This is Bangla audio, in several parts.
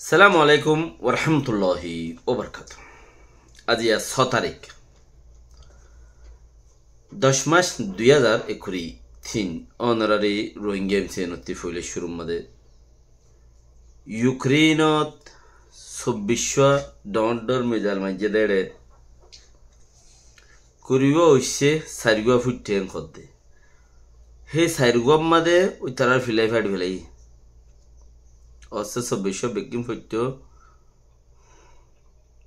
সালামু আলাইকুম ওরহামতুল্লাহি ওবরকাত আজি ছ তারিখ। দশ মাস দুই হাজার একুরি থিন অনারারি রোহিঙ্গা এমসি নতি ফইলে শুরু মধ্যে ইউক্রেইনত চব্বিশ ডর মেজাল মাঝে দেড়ে করিব হইছে চারিগুয়া ফুটেন খদ্দে। সেই চারিগুয়ার মাদে তারার ফিলাই ফাট ফেলাই। অস্তে চব্বিশ বেগিন ফৈত্য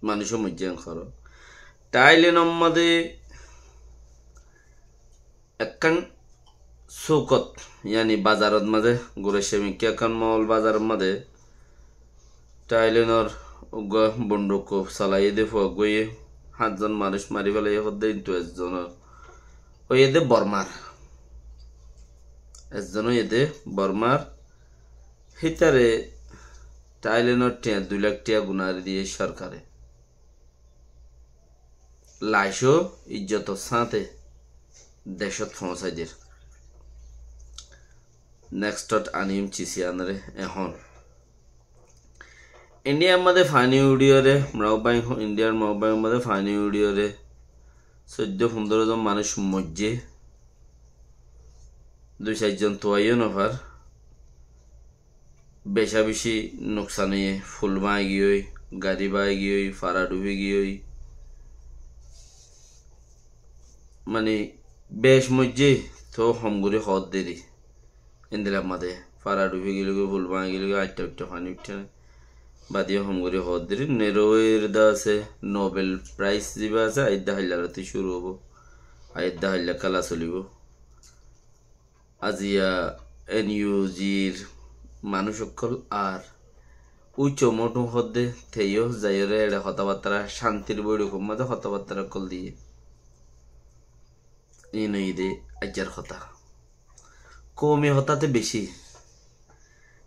মানুষের মধ্যে খর। টাইলেন মাদে একখান চৌকত, ইয়ানি বাজারত মাঝে গড়ে সেমিকি একখান মল বাজারের মাঝে টাইলেনর বন্দুক চালাই দে গিয়ে সাতজন মানুষ মারি পেলাই সদায় ইন্তু এজনের ওই এদে বর্মার এজনও এদে বর্মার হিতারে টাইলেনের টিয়া দুই লাখ টিয়া গুণারি দিয়ে সরকারে। লাইসও ইজ্জত সাঁতে দেশত পৌঁছাইদের নেক্সটত আনিম চিচি আনরে এখন। ইন্ডিয়ার মধ্যে ফানি উডিওরে মরাবাই ইন্ডিয়ার মরাবাইয়ের মধ্যে ফানি উডিওরে চোদ্দ পনেরো জন মানুষ মজ্জে। দুই চারজন তোয়াইও নভার বেশা বেশি নোকসান হয়ে ফুল মায় গিয়ে গাড়ি বাই গিয়ে ফাড়া ডুবে গিয়ে মানে বেশ মজ্জে তো হমগুড়ি হদ দেরি। ইন্দিলাম মাদে ফাড়া ডুবে গেলে ফুল মায় গেলে আটটা উঠতে পানি উঠতে বাদিও হমগুড়ি হদ দেরি। নেরোয়ের দা আছে, নোবেল প্রাইজ দিবা আছে আইদা হাইলারতে শুরু হব। আইদা হাইলা খেলা চলিব। আজিয়া এন ইউ জির মানুষ সকল আর উচ্চ মোটু হদ্দে থেইও যাইরে এড়ে কথাবার্তা শান্তির বৈরকম মধ্যে কথাবার্তা কল দিয়ে। ইনই দে আজ্জার কথা কমে হতাতে বেশি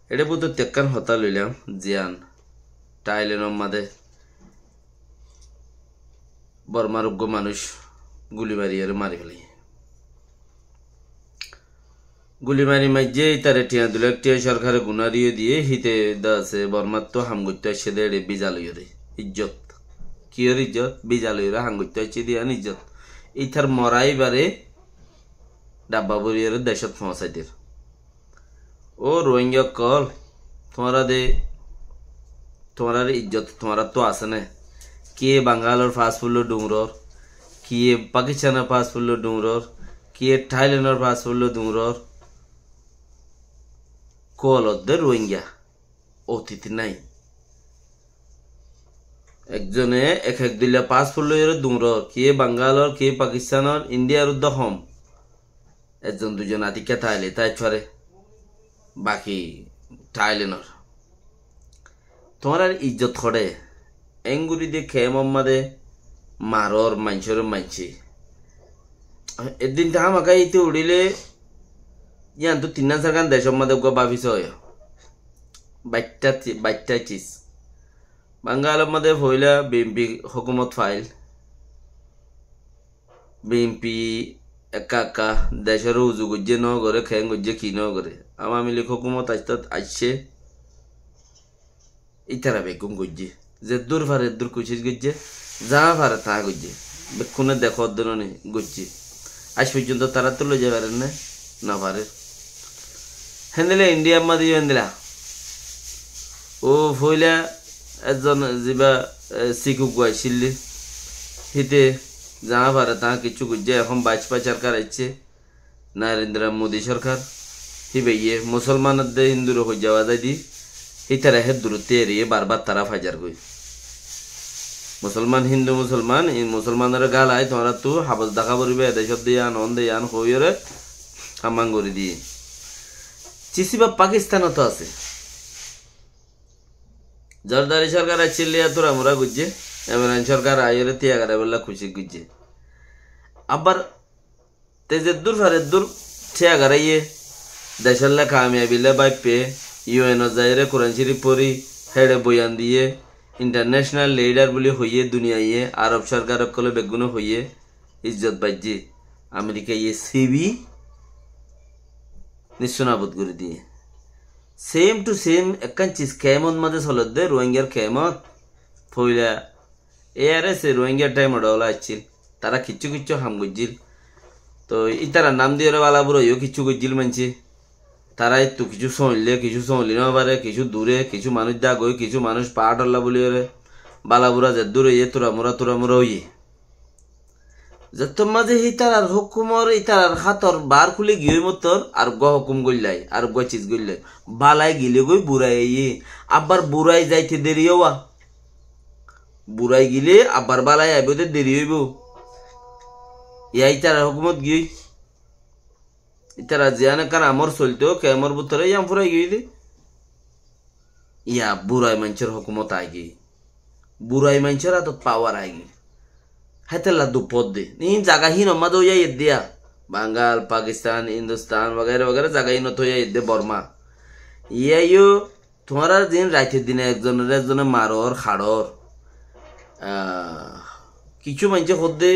এটা বুধ তেক্কান হতা লইলাম, জিয়ান। টাইলেনের মাদে বর্মারোগ্য মানুষ গুলি মারিয়ে মারি ফেলাই গুলিমারি মাইজে তারে টিয়া দুলাক টিয়া সরকারে গুনারিয়ে দিয়ে হিতে দাসে বর্মাত্ম হামগুত্য আসছে দে বিজালয় রে ইজ্জত। কিয়র ইজ্জত? বিজালয় রে হাঙ্গুত্য আসছে দিয়ান ইজ্জত। ইথার মরাই বারে ডাব্বা বরিয়ার দেশত পৌঁছাই দের ও রোহিঙ্গা কল, তোমারা দে তোমার ইজ্জত তোমার তো আছে না। কে বাঙ্গালোর ফাস্ট ফুল্লো ডুমরর কে পাকিস্তানের ফাস্ট ফুল্লো ডুমরর কে থাইল্যান্ডের ফাস্ট ফুল্লো ডুমরর কলদ্দে রোহিঙ্গা। অতিথি নাই। একজনে এক এক দিলে পাঁচ ফুলের দুমর কে বাঙ্গালর, কে পাকিস্তানের, ইন্ডিয়ার উদ্যহম। একজন দুজন আতিকা থাইলে, তাই ছড়ে। বাকি থাইলেনর। তোমার আর ইজ্জত খড়ে। এঙ্গুরি দিয়ে খেয়ে মম্মাদে মারর মাঞ্চর মানছি এদিন তা আমাকে ইতে উড়িলে ইয়ান তো তিন হাজার গান মধ্যে গো ভাবিস বাইটটা বাইটটা চিজ বাঙ্গালের মধ্যে হইলা বিএমপি হকুমত ফাইল। বিএমপি একা একা দেশের উজু গজ্জে ন করে খেং গজ্জে কি ন করে আমার মিলি হকুমত আসতে আসছে ইতারা বেগুম গজ্জে। যে দূর ফারে দূর কুচিস গজ্জে, যা ফারে তা গজ্জে। বেক্ষণে দেখো দিনে গজ্জে। আজ পর্যন্ত তারা তো লয়ে যাবে না না পারে হেন্দিলে ইন্ডিয়া মাদি হেন্দিলা। ও ফইলা এজন যিবা শিখু গুয়াইছিলি হিতে যা পারে তা কিছু গুজে এখন বাজপা সরকার আইছে নরেন্দ্র মোদী সরকার। হিবে ইয়ে মুসলমানদের হিন্দুর হয়ে যাওয়া যায় দি। হিতারা হে দূরত্বে এড়িয়ে বারবার তারা ফাজার গই মুসলমান হিন্দু মুসলমান মুসলমানের গাল আয় তোমরা তো হাবস দেখা পড়বে এদেশত দিয়ে আন অন দিয়ে আন হইরে হামাং করে দিয়ে। চিসিবা পাকিস্তানত আছে। জরদারি সরকার চিল্লিয়া তোরা মোরা গুজছে এমরান সরকার আইরে তিয়াগারে বললা খুশি গুজছে। আবার তেজে দূর ফারে দূর তিয়াগারে ইয়ে দেশের লেখা আমি আবিলে বাইপে, ইউএনও যাইরে কোরআন শরীফ পড়ি, হেডে বয়ান দিয়ে, ইন্টারন্যাশনাল লিডার বলে হইয়ে দুনিয়া ইয়ে আরব সরকার কলে বেগুনো হইয়ে ইজ্জত বাজ্যে আমেরিকা ইয়ে সিবি নিঃসনাবোধ করে দিয়ে। সেম টু সেম একখান চিজ কেমন মাঝে চলত দে, রোহিঙ্গার কেমত ফইলা এ আর এস রোহিঙ্গার টাইম ওডাওলা আসছিল তারা কিচ্ছু কিচ্ছু হাম গুজিল তো ইতারা নাম দিয়ে বালা বুড়ো ইও কিচ্ছু গুজিল মানছে। তারা একটু কিছু শুনলে, কিছু শুনলি না পারে, কিছু দূরে, কিছু মানুষ দা গই কিছু মানুষ পা ডল্লা বলি ওরে। বালাবুরা যে দূরে ইয়ে তোরা মোরা তোরা মোরা ইয়ে যত মাঝে হিতার হুকুমর ইতার হাতর বার খুলে গিয়ে মতর আর গ হুকুম গইলাই আর গ চিজ গইলাই বালাই গিলে গই বুড়াই ইয়ে আবার বুড়াই যাইতে দেরি হওয়া। বুড়াই গিলে আবার বালাই আইবতে দেরি হইব। ইয়াই তার হুকুমত গিয়ে। ইতারা জিয়ানে কার আমর চলতো, কেমর বুতরে ইয়াম ফুরাই গিয়ে ইয়া বুড়াই মানুষের হুকুমত আই গিয়ে বুড়াই মানুষের হাতত পাওয়ার আই গিয়ে হেতেলা দুপদ দে इन जागा ही नमा दो या दिया बंगाल पाकिस्तान हिंदुस्तान वगैरह वगैरह জায়গা ही নতো ইয়ে বর্মা ইয়ে তোমার দিন রাতের দিনে একজনের একজনে মারর খাড়র কিছু মানুষে খদ্দে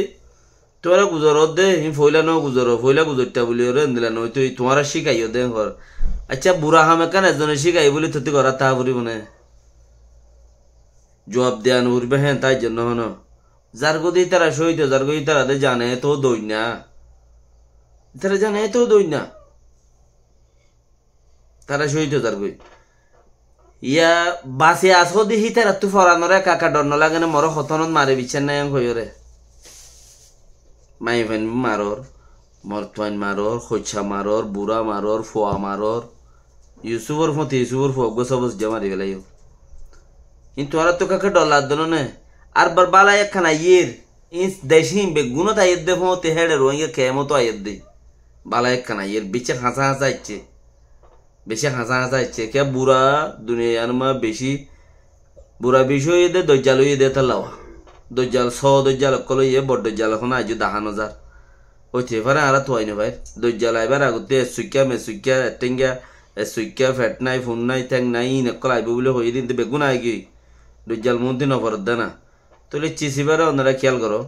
তোমরা গুজর দে হি ফইলা ন গুজর ফইলা গুজরটা বলি ওরে দিলা নই তুই তোমার শিখাইও দে ঘর আচ্ছা বুড়া হামে কান একজনে শিখাই বলি তুই করা তা বলি মনে জবাব দেয়া নুরবে হ্যাঁ তাই জন্য হন যার গদি তারা সহিত যার গদি তারা জানে তো দই না তারা জানে তো দই না তারা সহিত যার গই ইয়া বাসে আসো দিহি তারা তু ফরানোরে, কাকা ডর লাগে না মর, হতনত মারে বিচ্ছেন নাই হইরে মাই ফেন মারর মরতওয়ান মারর, খৈছা মারর, বুড়া মারর, ফোয়া মারর। ইউসুফর ফতি ইউসুফর ফোক সবস জমারি গেলাই কিন্তু আর তো কাকে ডর লাগতো না? আর বারবালা একখানা ইয়ের ইস দেশি বেগুনো তা ইয়ে দেখো তে হেডে রোহিঙ্গা খেয়ে মতো আয়ের দে বালা একখানা ইয়ের বিচে হাসা হাসা ইচ্ছে বেশি হাসা হাসা ইচ্ছে কে বুড়া দুনিয়ার মা বেশি, বুড়া বেশি হয়ে দে, দজ্জাল হয়ে দে তাল্লাওয়া দজ্জাল ছ দজ্জাল অকল ইয়ে বড় দজ্জাল এখন আজ দাহানো যার হইতে পারে আর তো আইনো ভাই দজ্জাল আইবার আগতে সুইকা মেসুইকা এটেঙ্গা সুইকা ফেট নাই, ফোন নাই, ঠ্যাং নাই নকল আইব বলে হয়ে দিন বেগুন আই গই। দজ্জাল মন্দির নপরত না তাহলে চিচিবারে ওনারা খেয়াল করো।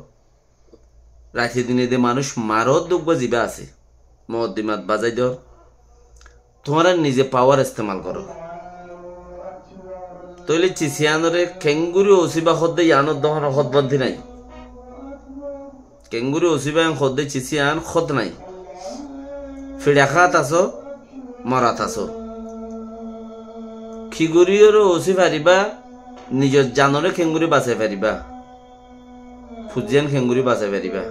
রাতে দিনে দিয়ে মানুষ মারত দুঃখ জিবা আছে। মদ্দিমাত বাজাই দেওয়ার তোমরা নিজে পাওয়ার ইস্তেমাল করো। তৈলে চিচিয়ানরে খেঙ্গুরি ওসিবা খদ্দে ইয়ানত দহন খদবন্তি নাই। কেঙ্গুরি ওসিবা খদ্দে চিচিয়ান খদ নাই। ফিডাখাত আছো, মরাত আছো। খিগুরিয়র ওসি পারিবা নিজের জানরে খেঙ্গুরি বাঁচাই পারিবা ফুজিয়ান খেঙ্গুরি বাঁচাই পারিবা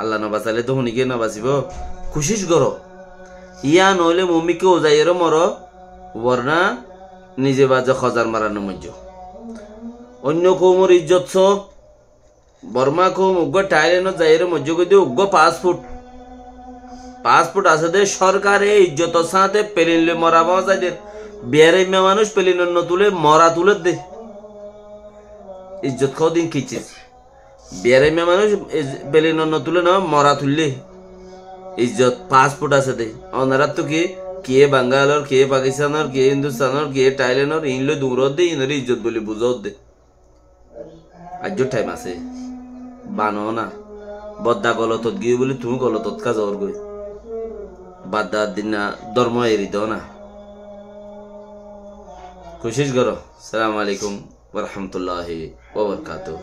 আল্লাহ নবাচালে তো শুনিকে নবাচিব। খুশিস গর ইয়া নহলে মম্মিকে ওজাইয়ের মর বর্ণা নিজে বাজে খজার মারানো মজ্জ অন্য কৌমর ইজ্জত ছ বর্মা কৌম উগ্র টাইলেন যাইয়ের মজ্জ কই উগ্র পাঁচ ফুট আছে দে সরকারে ইজ্জত সাথে পেলিনলে মরা পাওয়া যায় বিয়ারে মেয়ে মানুষ পেলিন তুলে মরা তুলে দে। ইজ্জত খাও দিন খিচিস বিয়ারাইমা মানুষ বেলি নন্ন তুলে না মরা তুললে। ইজ্জত পাসপোর্ট আছে দে। অনারা তো কি কে বাঙ্গালর কে পাকিস্তানর কে হিন্দুস্তানর কে টাইলেনর ইনলে দূরত দে ইনরে ইজ্জত বলি বুঝত দে। আজ টাইম আছে। বানো না। বদ্দা গলতত গিয়ে বলি তুমি গলতত কাজ ওর গই বাদ্দা দিন না ধর্ম এরি দাও না। কোশিশ করো সালাম আলাইকুম ওরহমতুল্লাহ ওবরকাতু